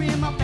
me in my